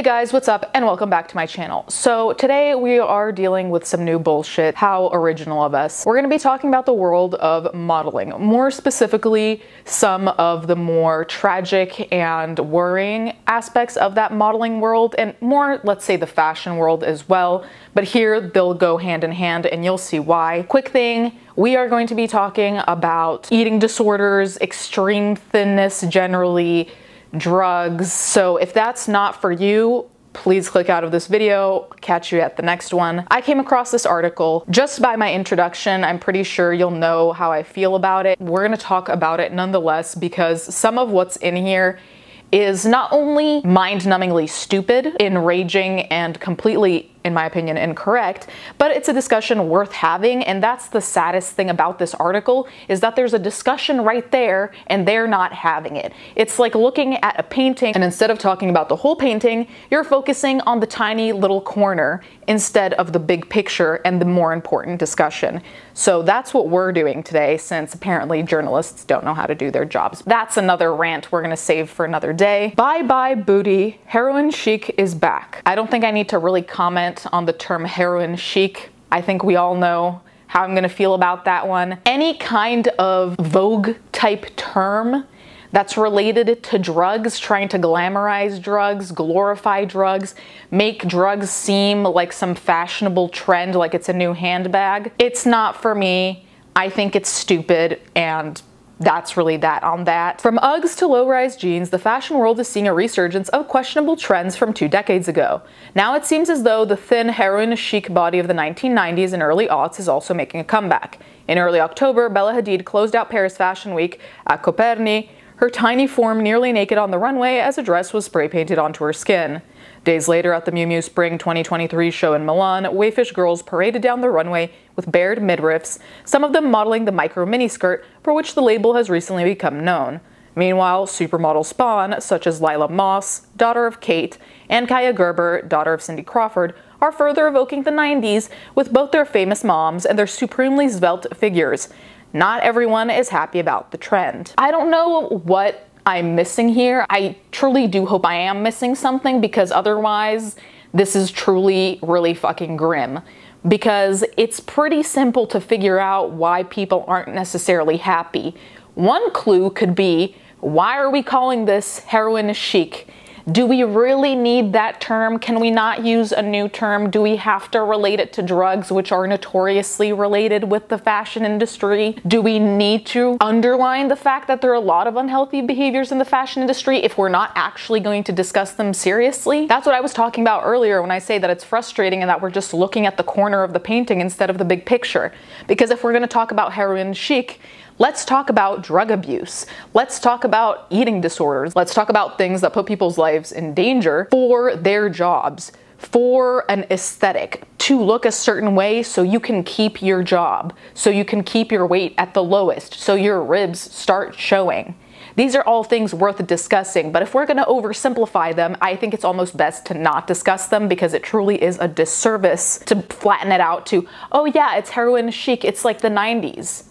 Hey guys, what's up and welcome back to my channel. So today we are dealing with some new bullshit. How original of us. We're gonna be talking about the world of modeling. More specifically, some of the more tragic and worrying aspects of that modeling world and more, let's say the fashion world as well. But here they'll go hand in hand and you'll see why. Quick thing, we are going to be talking about eating disorders, extreme thinness generally, drugs. So if that's not for you, please click out of this video, catch you at the next one. I came across this article just by my introduction. I'm pretty sure you'll know how I feel about it. We're gonna talk about it nonetheless because some of what's in here is not only mind-numbingly stupid, enraging, and completely in my opinion, incorrect, but it's a discussion worth having. And that's the saddest thing about this article is that there's a discussion right there and they're not having it. It's like looking at a painting and instead of talking about the whole painting, you're focusing on the tiny little corner instead of the big picture and the more important discussion. So that's what we're doing today since apparently journalists don't know how to do their jobs. That's another rant we're gonna save for another day. Bye bye booty, heroin chic is back. I don't think I need to really comment comment on the term heroin chic. I think we all know how I'm gonna feel about that one. Any kind of Vogue type term that's related to drugs, trying to glamorize drugs, glorify drugs, make drugs seem like some fashionable trend, like it's a new handbag. It's not for me. I think it's stupid and that's really that on that. From Uggs to low-rise jeans, the fashion world is seeing a resurgence of questionable trends from two decades ago. Now it seems as though the thin, heroin chic body of the 1990s and early aughts is also making a comeback. In early October, Bella Hadid closed out Paris Fashion Week at Coperni, her tiny form nearly naked on the runway as a dress was spray painted onto her skin. Days later at the Miu Miu Spring 2023 show in Milan, Wayfish girls paraded down the runway with bared midriffs, some of them modeling the micro miniskirt for which the label has recently become known. Meanwhile, supermodel spawn, such as Lila Moss, daughter of Kate, and Kaia Gerber, daughter of Cindy Crawford, are further evoking the 90s with both their famous moms and their supremely svelte figures. Not everyone is happy about the trend. I don't know what I'm missing here. I truly do hope I am missing something because otherwise this is truly really fucking grim because it's pretty simple to figure out why people aren't necessarily happy. One clue could be why are we calling this heroin chic? Do we really need that term? Can we not use a new term? Do we have to relate it to drugs, which are notoriously related with the fashion industry? Do we need to underline the fact that there are a lot of unhealthy behaviors in the fashion industry if we're not actually going to discuss them seriously? That's what I was talking about earlier when I say that it's frustrating and that we're just looking at the corner of the painting instead of the big picture. Because if we're going to talk about heroin chic, Let's talk about drug abuse. Let's talk about eating disorders. Let's talk about things that put people's lives in danger for their jobs for an aesthetic to look a certain way so you can keep your job, so you can keep your weight at the lowest, so your ribs start showing. These are all things worth discussing, but if we're gonna oversimplify them, I think it's almost best to not discuss them because it truly is a disservice to flatten it out to, oh yeah, it's heroin chic, it's like the 90s.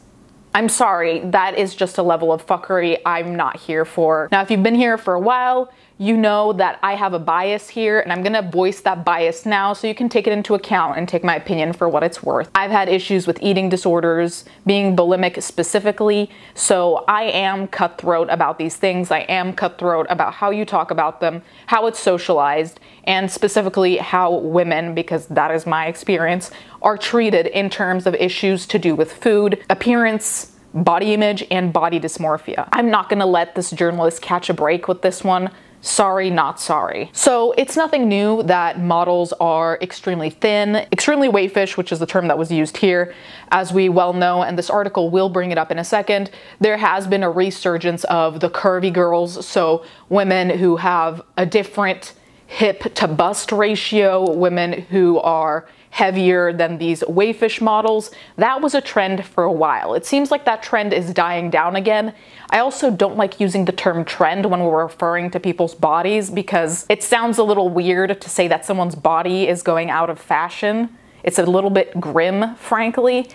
I'm sorry, that is just a level of fuckery I'm not here for. Now, if you've been here for a while, you know that I have a bias here and I'm gonna voice that bias now so you can take it into account and take my opinion for what it's worth. I've had issues with eating disorders, being bulimic specifically, so I am cutthroat about these things. I am cutthroat about how you talk about them, how it's socialized, and specifically how women, because that is my experience, are treated in terms of issues to do with food, appearance, body image, and body dysmorphia. I'm not gonna let this journalist catch a break with this one sorry, not sorry. So it's nothing new that models are extremely thin, extremely wayfish, which is the term that was used here. As we well know, and this article will bring it up in a second, there has been a resurgence of the curvy girls, so women who have a different hip to bust ratio, women who are heavier than these wayfish models. That was a trend for a while. It seems like that trend is dying down again. I also don't like using the term trend when we're referring to people's bodies because it sounds a little weird to say that someone's body is going out of fashion. It's a little bit grim, frankly,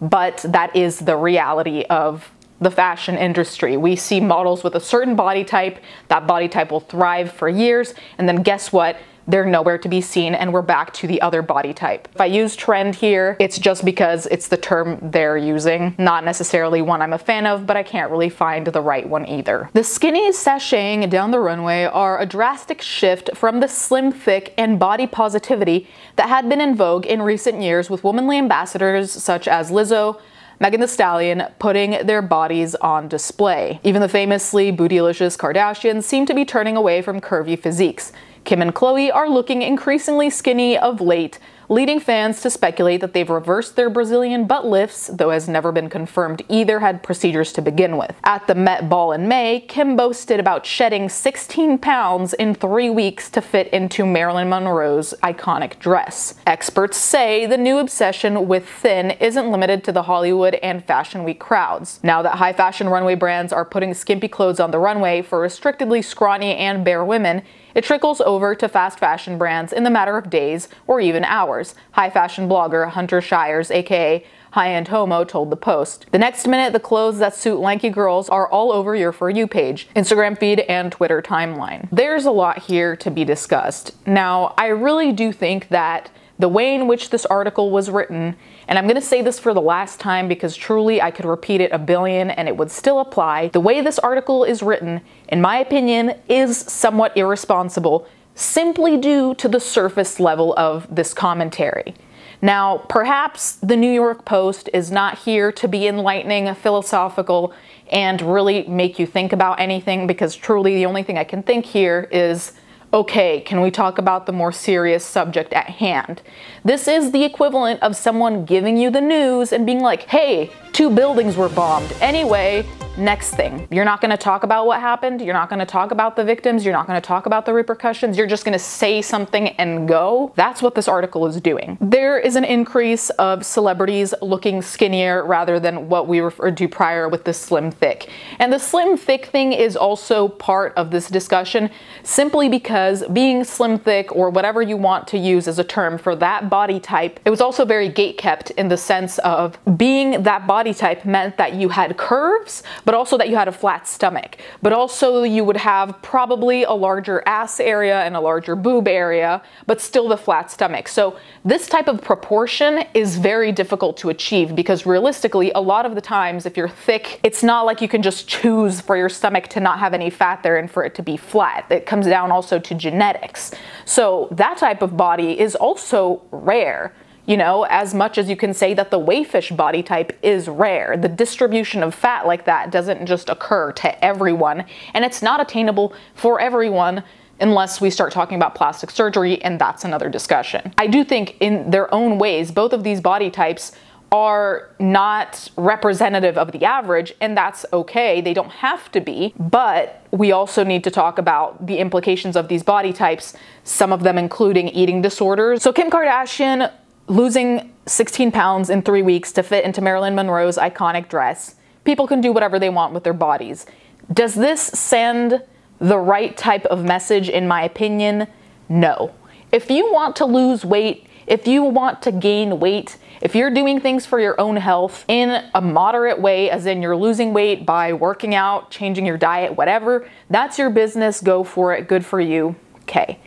but that is the reality of the fashion industry. We see models with a certain body type, that body type will thrive for years, and then guess what? they're nowhere to be seen and we're back to the other body type. If I use trend here, it's just because it's the term they're using, not necessarily one I'm a fan of, but I can't really find the right one either. The skinnies sashaying down the runway are a drastic shift from the slim thick and body positivity that had been in vogue in recent years with womanly ambassadors such as Lizzo, Megan Thee Stallion putting their bodies on display. Even the famously bootylicious Kardashians seem to be turning away from curvy physiques. Kim and Khloe are looking increasingly skinny of late, leading fans to speculate that they've reversed their Brazilian butt lifts, though has never been confirmed either had procedures to begin with. At the Met Ball in May, Kim boasted about shedding 16 pounds in three weeks to fit into Marilyn Monroe's iconic dress. Experts say the new obsession with thin isn't limited to the Hollywood and Fashion Week crowds. Now that high fashion runway brands are putting skimpy clothes on the runway for restrictedly scrawny and bare women, it trickles over to fast fashion brands in the matter of days or even hours, high fashion blogger Hunter Shires, aka High End Homo, told the Post. The next minute, the clothes that suit lanky girls are all over your For You page, Instagram feed, and Twitter timeline. There's a lot here to be discussed. Now, I really do think that the way in which this article was written, and I'm going to say this for the last time because truly I could repeat it a billion and it would still apply. The way this article is written, in my opinion, is somewhat irresponsible simply due to the surface level of this commentary. Now, perhaps the New York Post is not here to be enlightening, philosophical, and really make you think about anything because truly the only thing I can think here is okay, can we talk about the more serious subject at hand? This is the equivalent of someone giving you the news and being like, hey, two buildings were bombed. Anyway, Next thing, you're not going to talk about what happened. You're not going to talk about the victims. You're not going to talk about the repercussions. You're just going to say something and go. That's what this article is doing. There is an increase of celebrities looking skinnier rather than what we referred to prior with the slim thick. And the slim thick thing is also part of this discussion simply because being slim thick or whatever you want to use as a term for that body type, it was also very gate kept in the sense of being that body type meant that you had curves, but also that you had a flat stomach. But also you would have probably a larger ass area and a larger boob area, but still the flat stomach. So this type of proportion is very difficult to achieve because realistically, a lot of the times if you're thick, it's not like you can just choose for your stomach to not have any fat there and for it to be flat. It comes down also to genetics. So that type of body is also rare. You know, as much as you can say that the wayfish body type is rare, the distribution of fat like that doesn't just occur to everyone, and it's not attainable for everyone unless we start talking about plastic surgery, and that's another discussion. I do think, in their own ways, both of these body types are not representative of the average, and that's okay. They don't have to be, but we also need to talk about the implications of these body types, some of them including eating disorders. So, Kim Kardashian losing 16 pounds in three weeks to fit into Marilyn Monroe's iconic dress. People can do whatever they want with their bodies. Does this send the right type of message, in my opinion? No. If you want to lose weight, if you want to gain weight, if you're doing things for your own health in a moderate way, as in you're losing weight by working out, changing your diet, whatever, that's your business. Go for it. Good for you. Okay.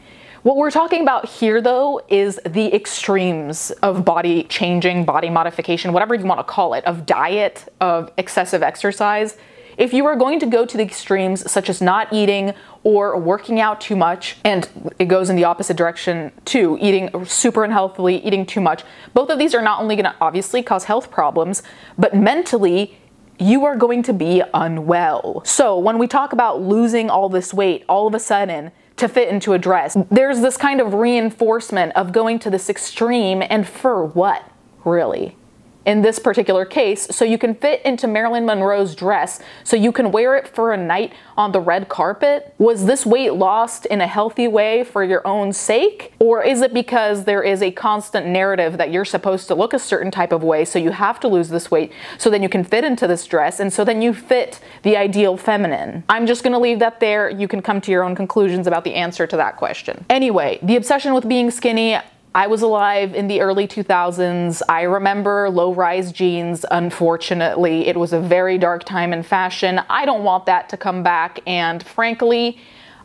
What we're talking about here though is the extremes of body changing, body modification, whatever you want to call it, of diet, of excessive exercise. If you are going to go to the extremes, such as not eating or working out too much, and it goes in the opposite direction too, eating super unhealthily, eating too much, both of these are not only going to obviously cause health problems, but mentally, you are going to be unwell. So when we talk about losing all this weight, all of a sudden, to fit into a dress. There's this kind of reinforcement of going to this extreme, and for what, really? In this particular case so you can fit into Marilyn Monroe's dress so you can wear it for a night on the red carpet? Was this weight lost in a healthy way for your own sake? Or is it because there is a constant narrative that you're supposed to look a certain type of way so you have to lose this weight so then you can fit into this dress and so then you fit the ideal feminine? I'm just gonna leave that there. You can come to your own conclusions about the answer to that question. Anyway, the obsession with being skinny I was alive in the early 2000s. I remember low rise jeans. Unfortunately, it was a very dark time in fashion. I don't want that to come back. And frankly,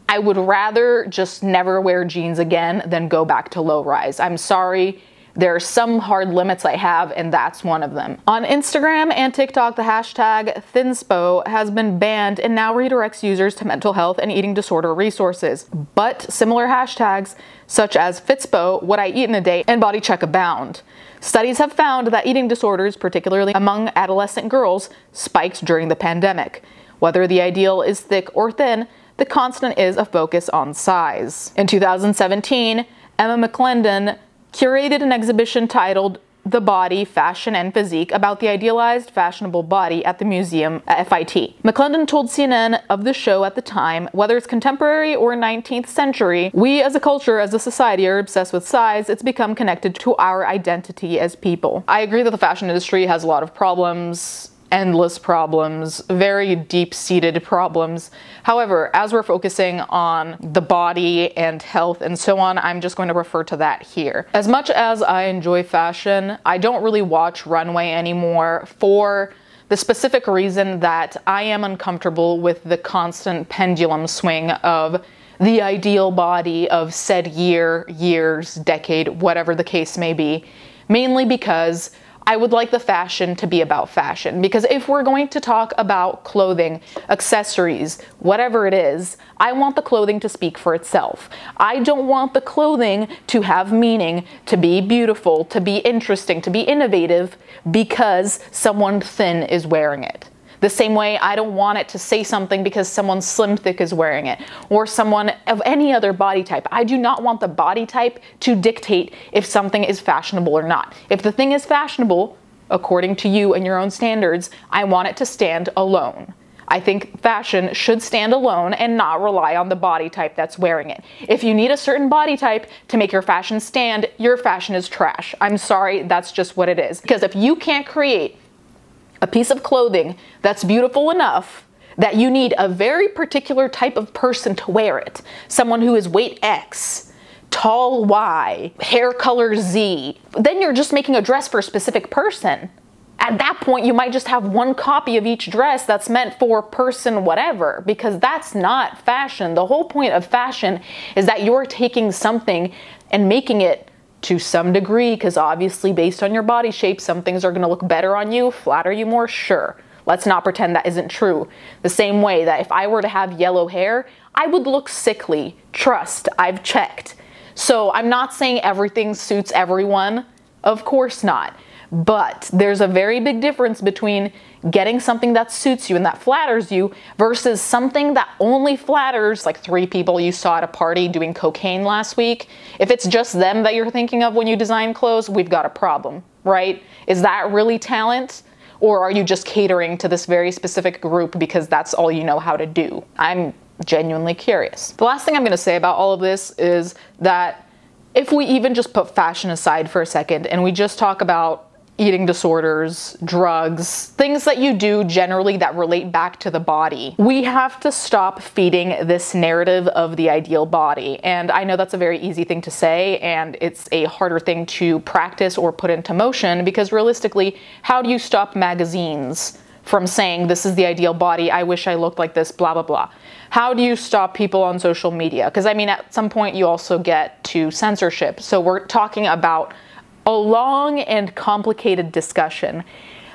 I would rather just never wear jeans again than go back to low rise. I'm sorry. There are some hard limits I have, and that's one of them. On Instagram and TikTok, the hashtag Thinspo has been banned and now redirects users to mental health and eating disorder resources. But similar hashtags, such as Fitspo, What I Eat in a Day, and Body Check abound. Studies have found that eating disorders, particularly among adolescent girls, spiked during the pandemic. Whether the ideal is thick or thin, the constant is a focus on size. In 2017, Emma McClendon curated an exhibition titled the body, fashion, and physique about the idealized fashionable body at the museum at FIT. McClendon told CNN of the show at the time, whether it's contemporary or 19th century, we as a culture, as a society are obsessed with size, it's become connected to our identity as people. I agree that the fashion industry has a lot of problems endless problems, very deep seated problems. However, as we're focusing on the body and health and so on, I'm just going to refer to that here. As much as I enjoy fashion, I don't really watch Runway anymore for the specific reason that I am uncomfortable with the constant pendulum swing of the ideal body of said year, years, decade, whatever the case may be, mainly because I would like the fashion to be about fashion because if we're going to talk about clothing, accessories, whatever it is, I want the clothing to speak for itself. I don't want the clothing to have meaning, to be beautiful, to be interesting, to be innovative because someone thin is wearing it. The same way I don't want it to say something because someone slim thick is wearing it or someone of any other body type. I do not want the body type to dictate if something is fashionable or not. If the thing is fashionable, according to you and your own standards, I want it to stand alone. I think fashion should stand alone and not rely on the body type that's wearing it. If you need a certain body type to make your fashion stand, your fashion is trash. I'm sorry, that's just what it is. Because if you can't create a piece of clothing that's beautiful enough that you need a very particular type of person to wear it. Someone who is weight X, tall Y, hair color Z. Then you're just making a dress for a specific person. At that point, you might just have one copy of each dress that's meant for person whatever, because that's not fashion. The whole point of fashion is that you're taking something and making it to some degree, because obviously, based on your body shape, some things are going to look better on you, flatter you more, sure. Let's not pretend that isn't true. The same way that if I were to have yellow hair, I would look sickly. Trust, I've checked. So I'm not saying everything suits everyone. Of course not. But there's a very big difference between getting something that suits you and that flatters you versus something that only flatters like three people you saw at a party doing cocaine last week. If it's just them that you're thinking of when you design clothes, we've got a problem, right? Is that really talent? Or are you just catering to this very specific group because that's all you know how to do? I'm genuinely curious. The last thing I'm gonna say about all of this is that if we even just put fashion aside for a second and we just talk about eating disorders, drugs, things that you do generally that relate back to the body. We have to stop feeding this narrative of the ideal body. And I know that's a very easy thing to say, and it's a harder thing to practice or put into motion because realistically, how do you stop magazines? From saying, this is the ideal body, I wish I looked like this, blah, blah, blah. How do you stop people on social media? Because I mean, at some point, you also get to censorship. So we're talking about a long and complicated discussion.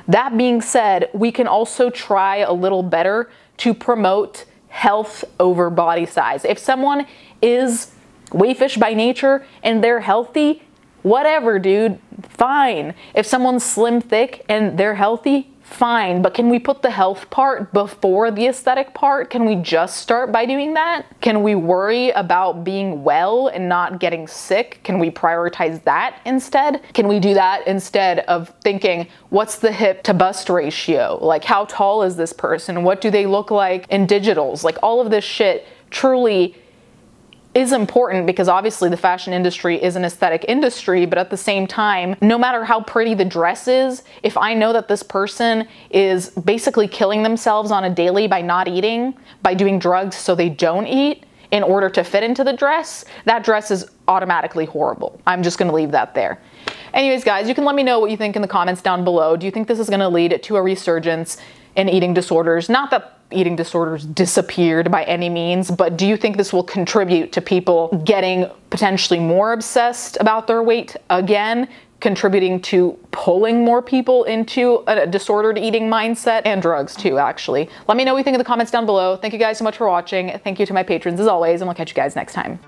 That being said, we can also try a little better to promote health over body size. If someone is wayfish by nature and they're healthy, whatever, dude, fine. If someone's slim thick and they're healthy, fine, but can we put the health part before the aesthetic part? Can we just start by doing that? Can we worry about being well and not getting sick? Can we prioritize that instead? Can we do that instead of thinking, what's the hip to bust ratio? Like, how tall is this person? What do they look like in digitals? Like, all of this shit truly is important because obviously the fashion industry is an aesthetic industry, but at the same time, no matter how pretty the dress is, if I know that this person is basically killing themselves on a daily by not eating, by doing drugs so they don't eat, in order to fit into the dress, that dress is automatically horrible. I'm just gonna leave that there. Anyways, guys, you can let me know what you think in the comments down below. Do you think this is gonna lead to a resurgence in eating disorders? Not that eating disorders disappeared by any means, but do you think this will contribute to people getting potentially more obsessed about their weight again? contributing to pulling more people into a disordered eating mindset and drugs too, actually. Let me know what you think in the comments down below. Thank you guys so much for watching. Thank you to my patrons as always, and I'll catch you guys next time.